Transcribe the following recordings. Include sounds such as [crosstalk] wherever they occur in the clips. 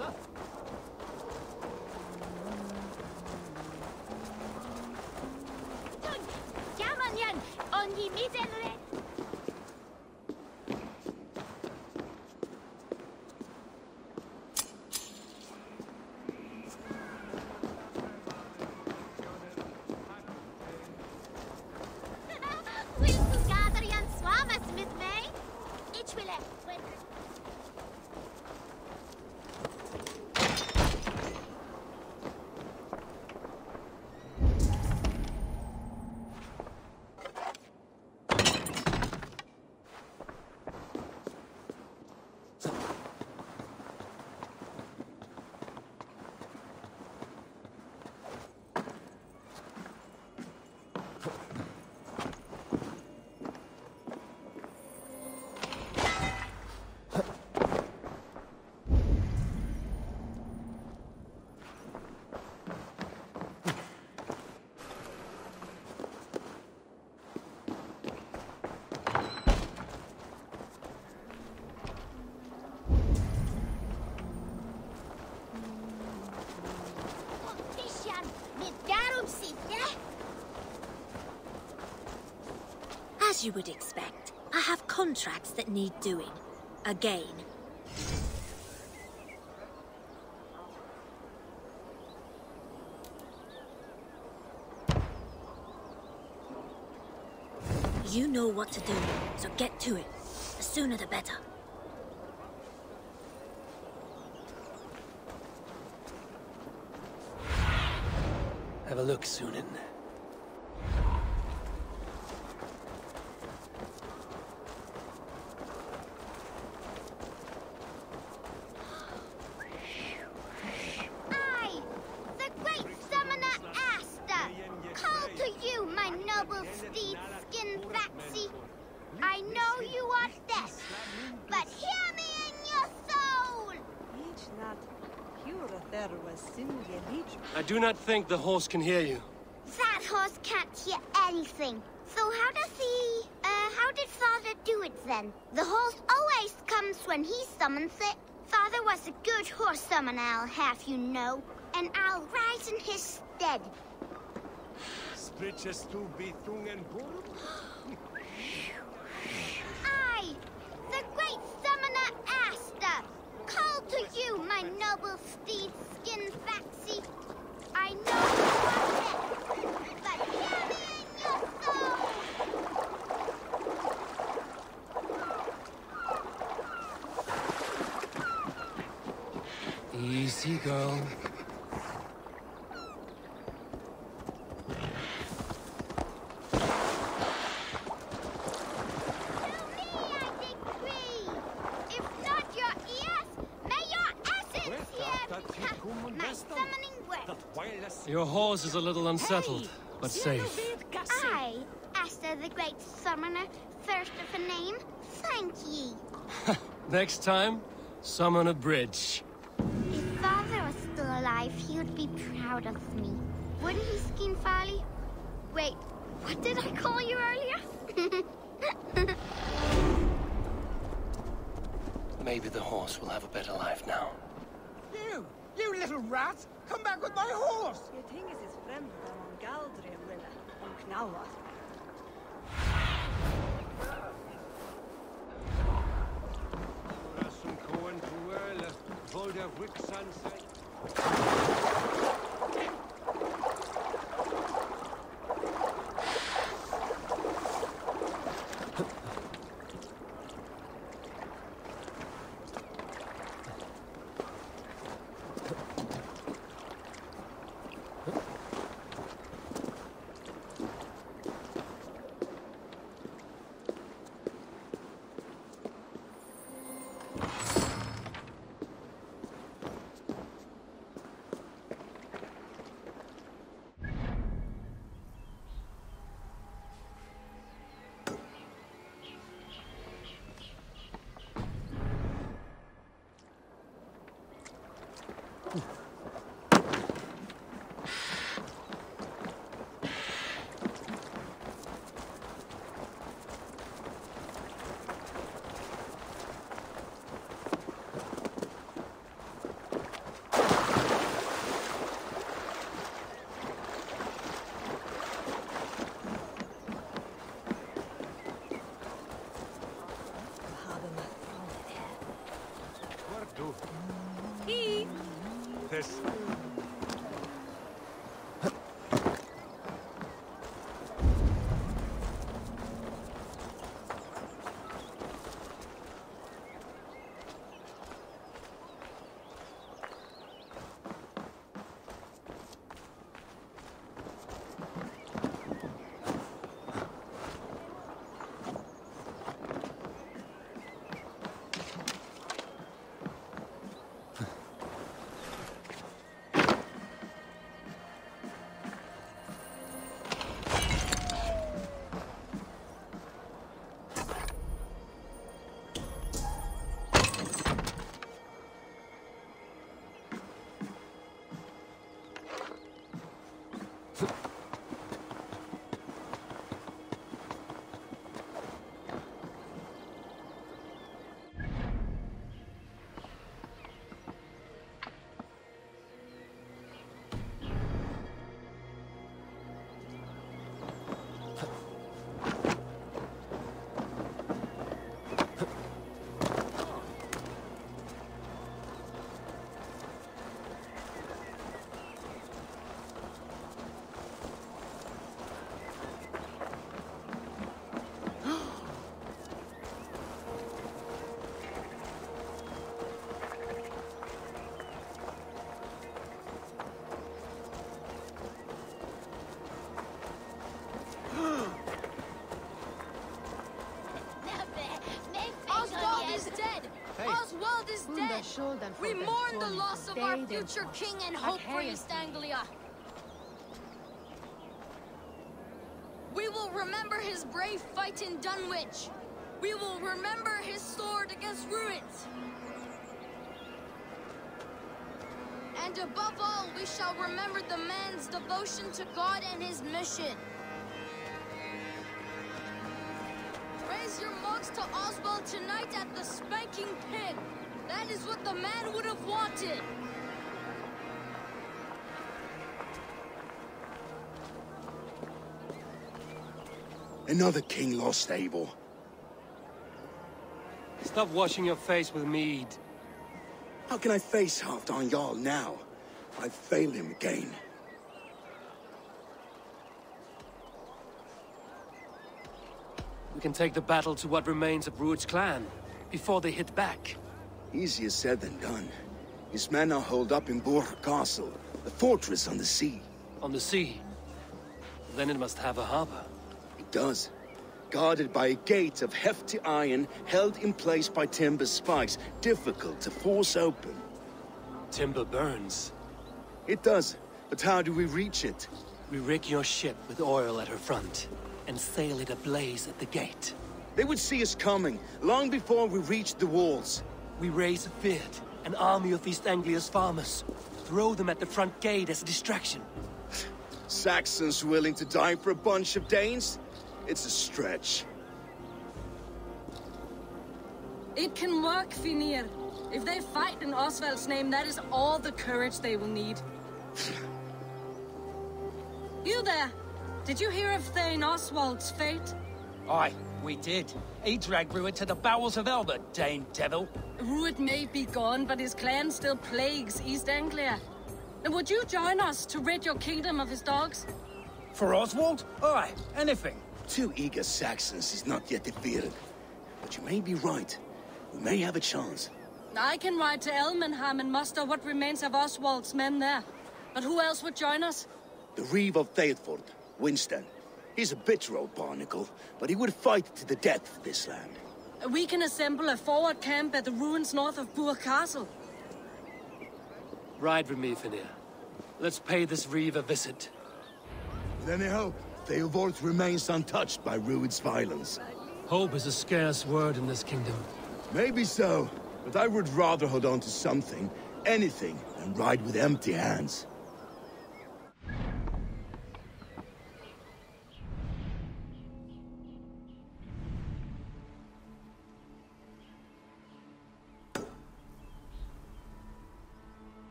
알았어? As you would expect, I have contracts that need doing. Again. You know what to do, so get to it. The sooner the better. Have a look, Sýnin. I, the great summoner Asta, call to you, my noble steed skin Faxi. I know you are dead, but hear me in your soul! Each nat, pure there was Sinje Leech. I do not think the horse can hear you. That horse can't hear anything. So how does he, uh, how did Father do it then? The horse always comes when he summons it. Father was a good horse summoner, I'll have you know. And I'll rise in his stead. Spritjes tu bithungen burum? I, the great summoner Asta, call to you, my noble steed skin Faxi. I know you are dead, but hear me in your soul! Easy, girl. To me I decree, if not your ears, may your essence hear me. My summoning word. Your horse is a little unsettled, but safe. I, Asta the great summoner, first of a name, thank ye. Next time, summon a bridge. If father was still alive, he would be proud of me. Wouldn't he, Skin Farley? Wait, what did I call you earlier? [laughs] Maybe the horse will have a better life now. You, you little rat! Come back with my horse! Je ting is his friend on Galdriel Lille, on Knawa. Rasum koen tuele, volder wiksan sei. We mourn the loss of our future king and hope for East Anglia. We will remember his brave fight in Dunwich. We will remember his sword against Ruins. And above all, we shall remember the man's devotion to God and his mission. Raise your mugs to Oswald tonight at the Spanking Pit. That is what the man would have wanted. Another king lost, Abel. Stop washing your face with mead. How can I face Halfdan Jarl now? I've failed him again. We can take the battle to what remains of Rued's clan, before they hit back. Easier said than done. His men are holed up in Burgh Castle, a fortress on the sea. On the sea. Then it must have a harbor. It does. Guarded by a gate of hefty iron, held in place by timber spikes, difficult to force open. Timber burns. It does, but how do we reach it? We rig your ship with oil at her front, and sail it ablaze at the gate. They would see us coming, long before we reached the walls. We raise a Fyrd, an army of East Anglia's farmers. Throw them at the front gate as a distraction. Saxons willing to die for a bunch of Danes? It's a stretch. It can work, Finnr. If they fight in Oswald's name, that is all the courage they will need. you there! Did you hear of Thane Oswald's fate? Aye, we did. He dragged Rued to the bowels of Elder, Dane devil. Rued may be gone, but his clan still plagues East Anglia. And would you join us to rid your kingdom of his dogs? For Oswald? Aye, anything. Two eager Saxons is not yet defeated. But you may be right. We may have a chance. I can ride to Elmenham and muster what remains of Oswald's men there. But who else would join us? The Reeve of Theotford, Winston. He's a bitter old barnacle, but he would fight to the death for this land. We can assemble a forward camp at the ruins north of Burgh Castle. Ride with me, Finnr. Let's pay this Reeve a visit. With any hope, Theotford remains untouched by Rued's violence. Hope is a scarce word in this kingdom. Maybe so, but I would rather hold on to something, anything, than ride with empty hands.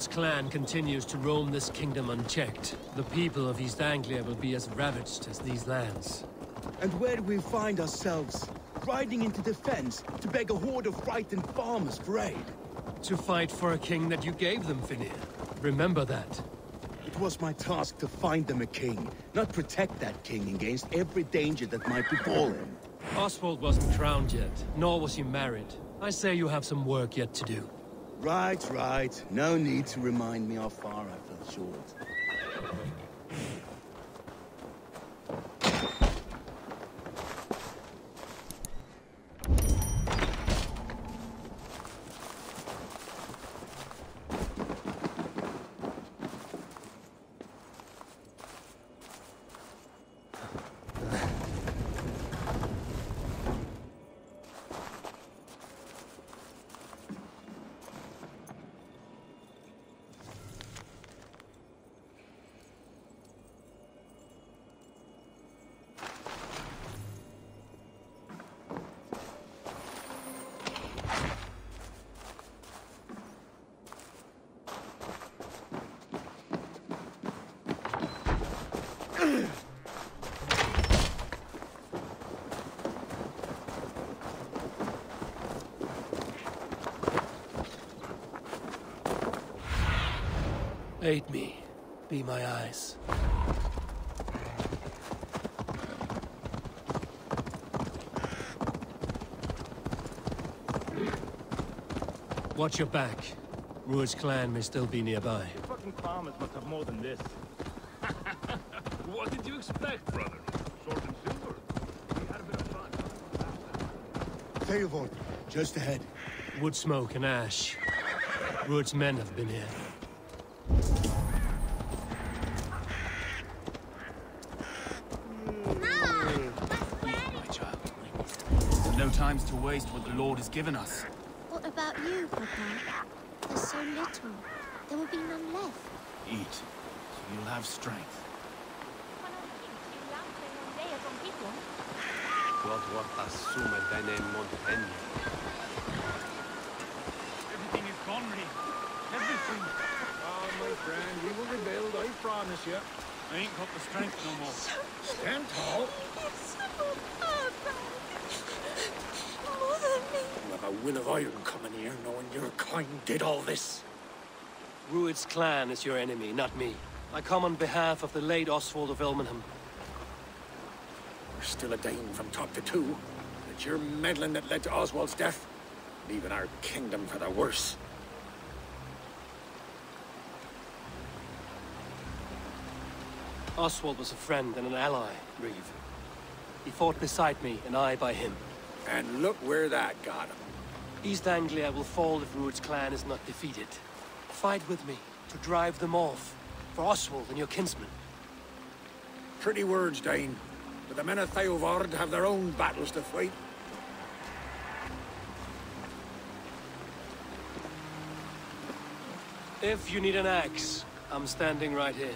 If clan continues to roam this kingdom unchecked, the people of East Anglia will be as ravaged as these lands. And where do we find ourselves? Riding into defense to beg a horde of frightened farmers for aid. To fight for a king that you gave them, Finnr. Remember that. It was my task to find them a king, not protect that king against every danger that might befall him. Oswald wasn't crowned yet, nor was he married. I say you have some work yet to do. Right, right. No need to remind me far Aid me. Be my eyes. Watch your back. Rued's clan may still be nearby. Fucking farmers must have more than this. [laughs] what did you expect, brother? Sword and silver? We had a bit of fun. Theotford, just ahead. Wood smoke and ash. Rued's men have been here. My child. No times to waste what the Lord has given us. What about you, Papa? There's so little. There will be none left. Eat, so you'll have strength. Everything is gone, Reed. Everything. Oh, my friend, we will rebuild, I promise you. I ain't got the strength no more. Stand tall. You have a will of iron coming here, knowing your kind did all this. Rued's clan is your enemy, not me. I come on behalf of the late Oswald of Elmenham. We're still a Dane from top to two. It's your meddling that led to Oswald's death, leaving our kingdom for the worse. Oswald was a friend and an ally, Reeve. He fought beside me, and I by him. And look where that got him. East Anglia will fall if Rued's clan is not defeated. Fight with me to drive them off, for Oswald and your kinsmen. Pretty words, Dane. But the men of Theotford have their own battles to fight. If you need an axe, I'm standing right here.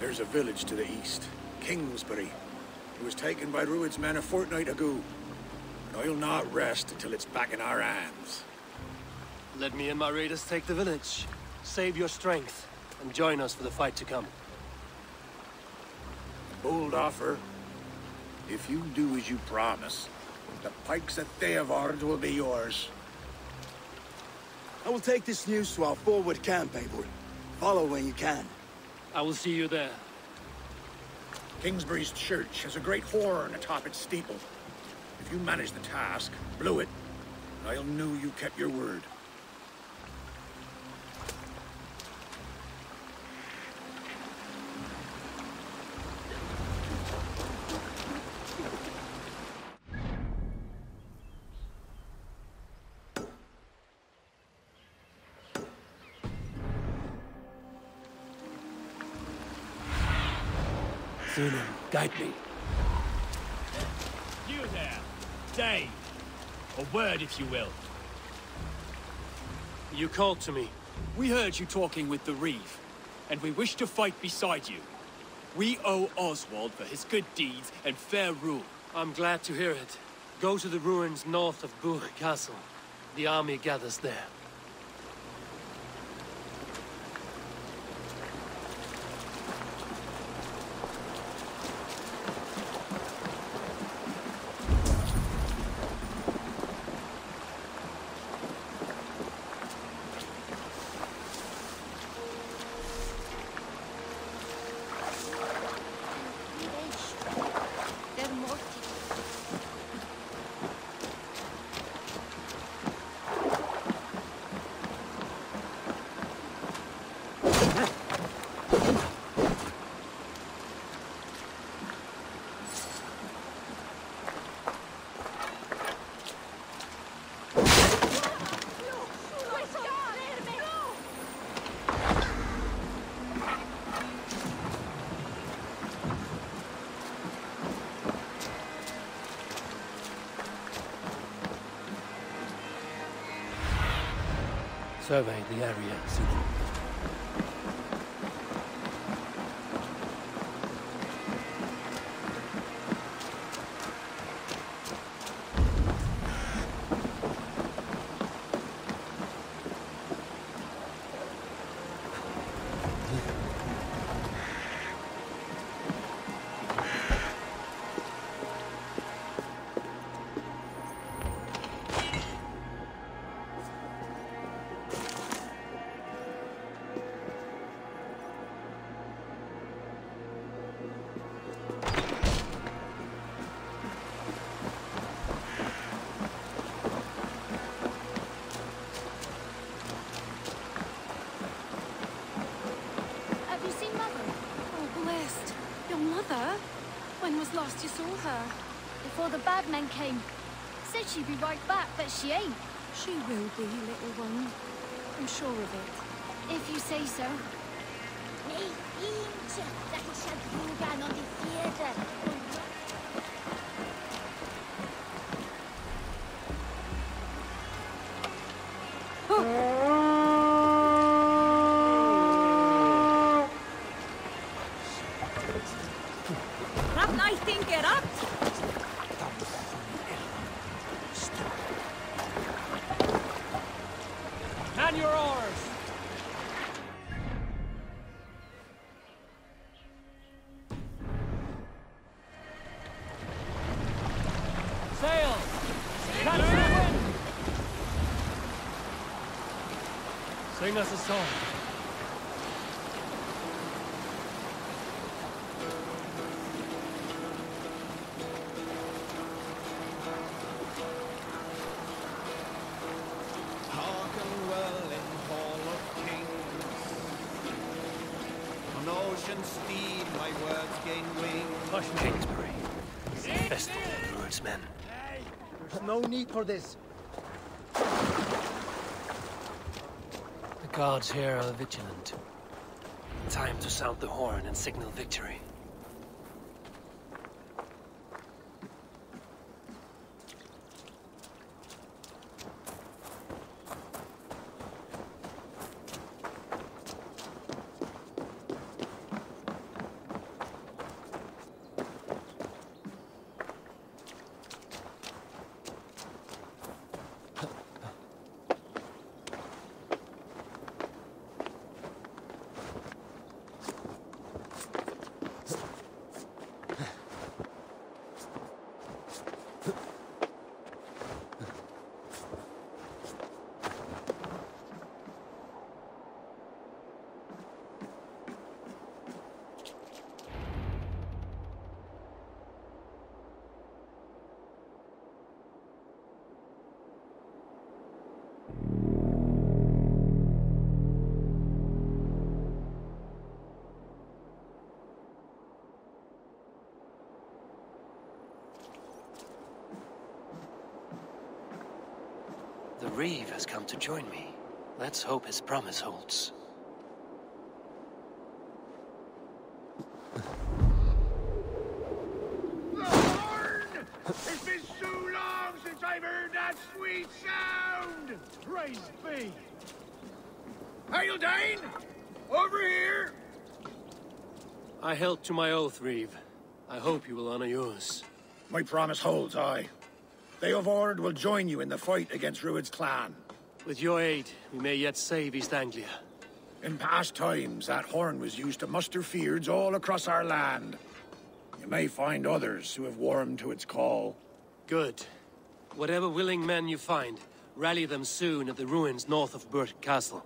There's a village to the east, Kingsbury. It was taken by Rued's men a fortnight ago. And I'll not rest until it's back in our hands. Let me and my raiders take the village. Save your strength, and join us for the fight to come. Bold offer. If you do as you promise, the pikes at Theotford will be yours. I will take this news to our forward camp, Eivor. Follow when you can. I will see you there. Kingsbury's church has a great horn atop its steeple. If you managed the task, blew it, I'll know you kept your word. Thunen, guide me. You there, Dane. A word, if you will. You called to me. We heard you talking with the Reeve, and we wish to fight beside you. We owe Oswald for his good deeds and fair rule. I'm glad to hear it. Go to the ruins north of Burgh Castle. The army gathers there. Survey the area, came. Said she'd be right back, but she ain't. She will be, little one. I'm sure of it. If you say so. Sing us a song. Hearken well in Hall of Kings. On ocean steed my words gain wings. Kingsbury. Festival of the Druids men. There's no need for this. Gods here are vigilant. Time to sound the horn and signal victory. Reeve has come to join me. Let's hope his promise holds. It's been so long since I've heard that sweet sound! Praise be! Hail, Dane! Over here! I held to my oath, Reeve. I hope you will honor yours. My promise holds, I. Theotford will join you in the fight against Rued's clan. With your aid, we may yet save East Anglia. In past times, that horn was used to muster fyrds all across our land. You may find others who have warmed to its call. Good. Whatever willing men you find, rally them soon at the ruins north of Burgh Castle.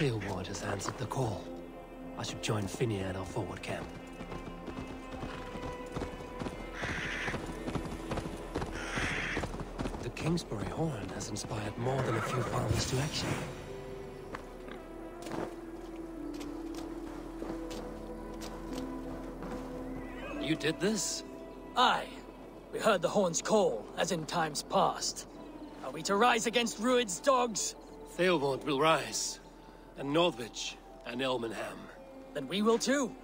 Theotford has answered the call. I should join Finnr at our forward camp. The Kingsbury Horn has inspired more than a few farmers to action. You did this? Aye. We heard the horn's call, as in times past. Are we to rise against Rued's dogs? Theotford will rise, and Northwich, and Elmenham. Then we will too.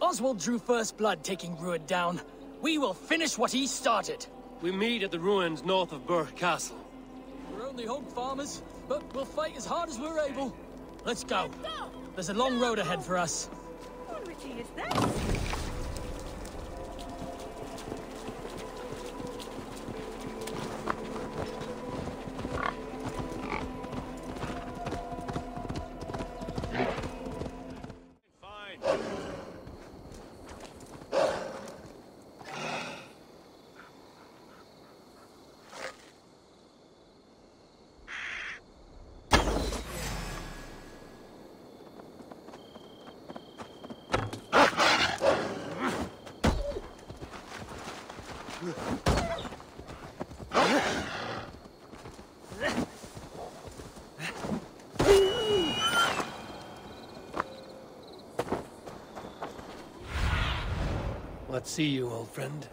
Oswald drew first blood taking Rued down. We will finish what he started. We meet at the ruins north of Burgh Castle. We're only hog farmers, but we'll fight as hard as we're able. Let's go. There's a long road ahead for us. What witchy is this? What see you, old friend?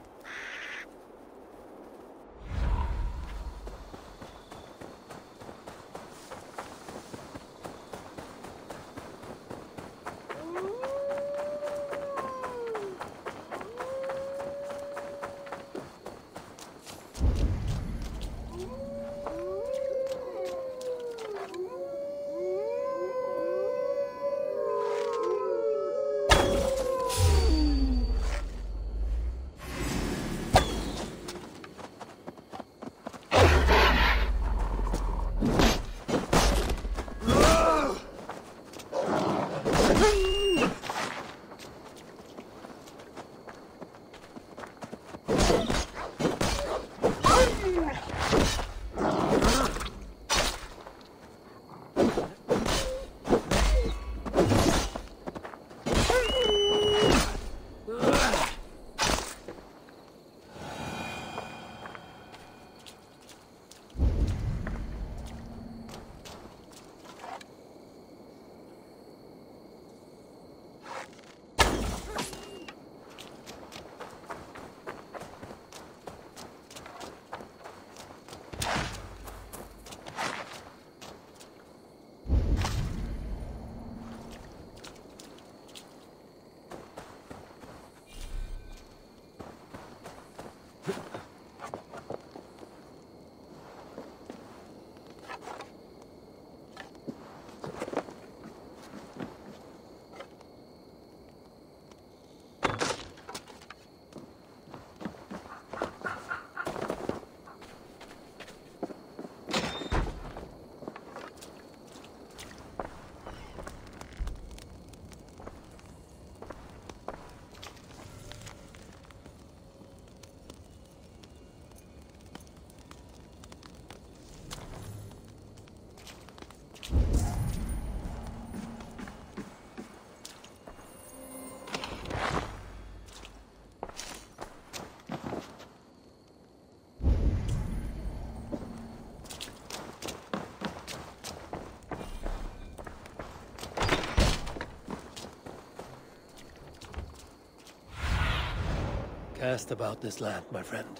Cast about this land, my friend.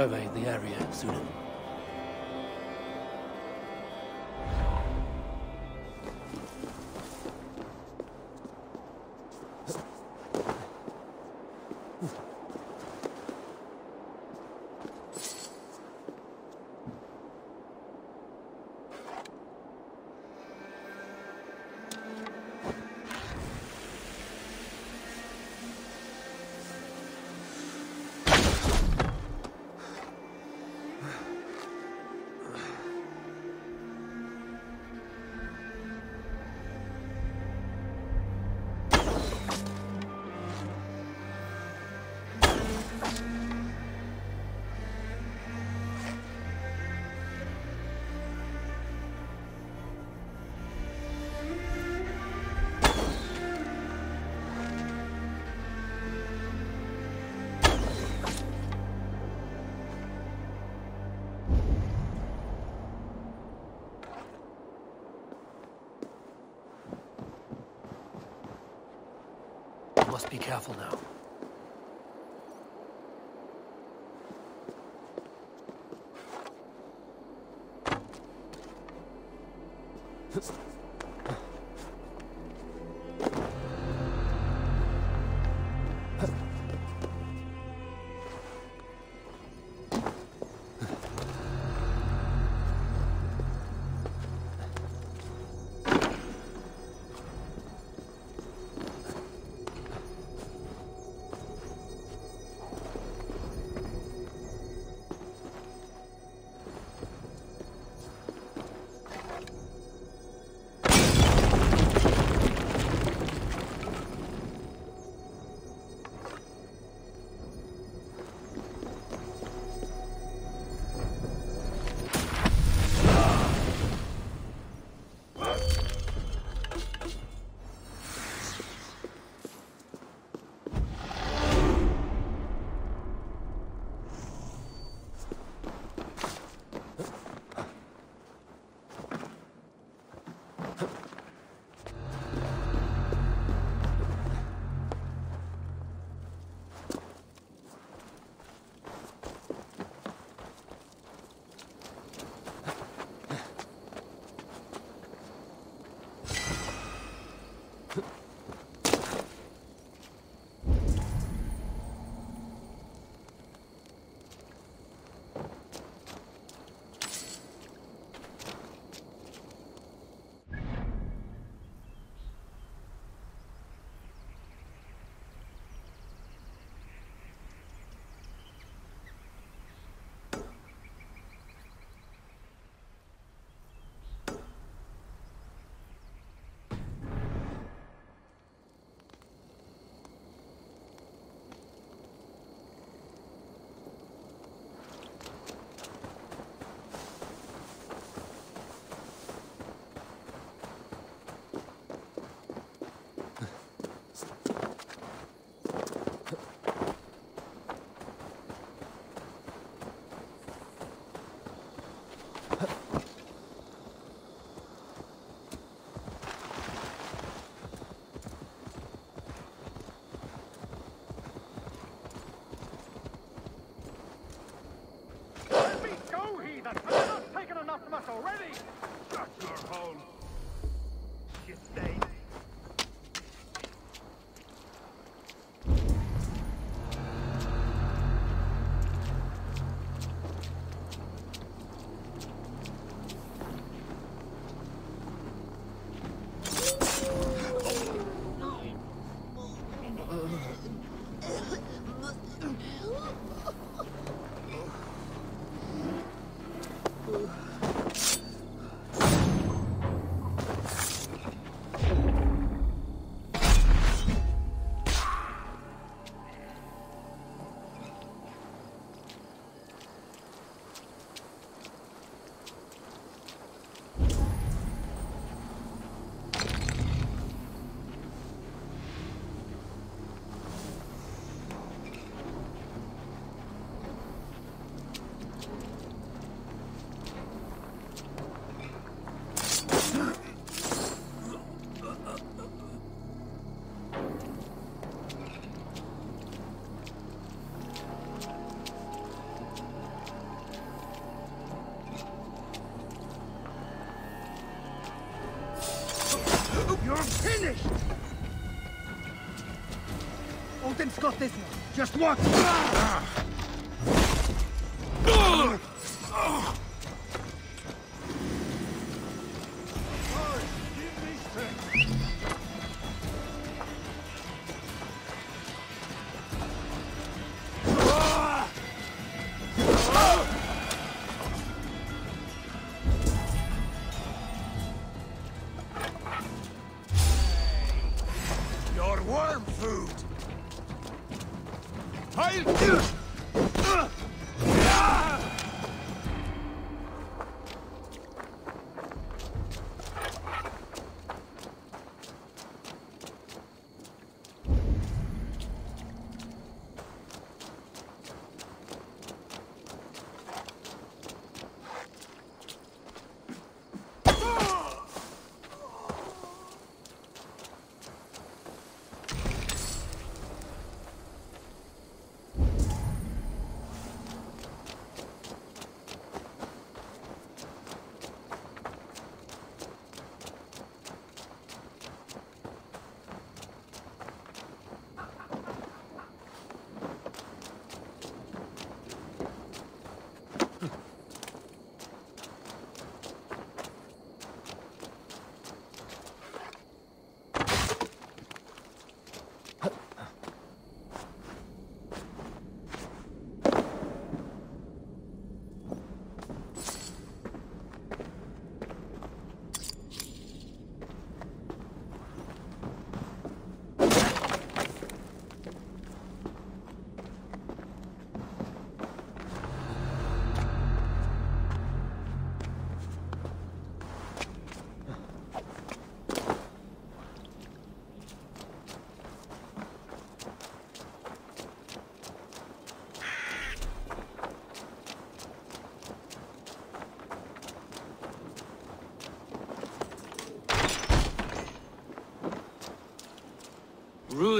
Survey the area, Sýnin. Must be careful now. Just watch. Your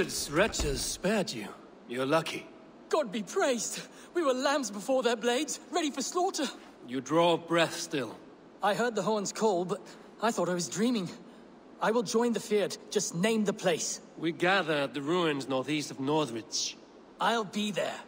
Rued's wretches spared you. You're lucky. God be praised! We were lambs before their blades, ready for slaughter. You draw breath still. I heard the horns call, but I thought I was dreaming. I will join the Fyrd. Just name the place. We gather at the ruins northeast of Northridge. I'll be there.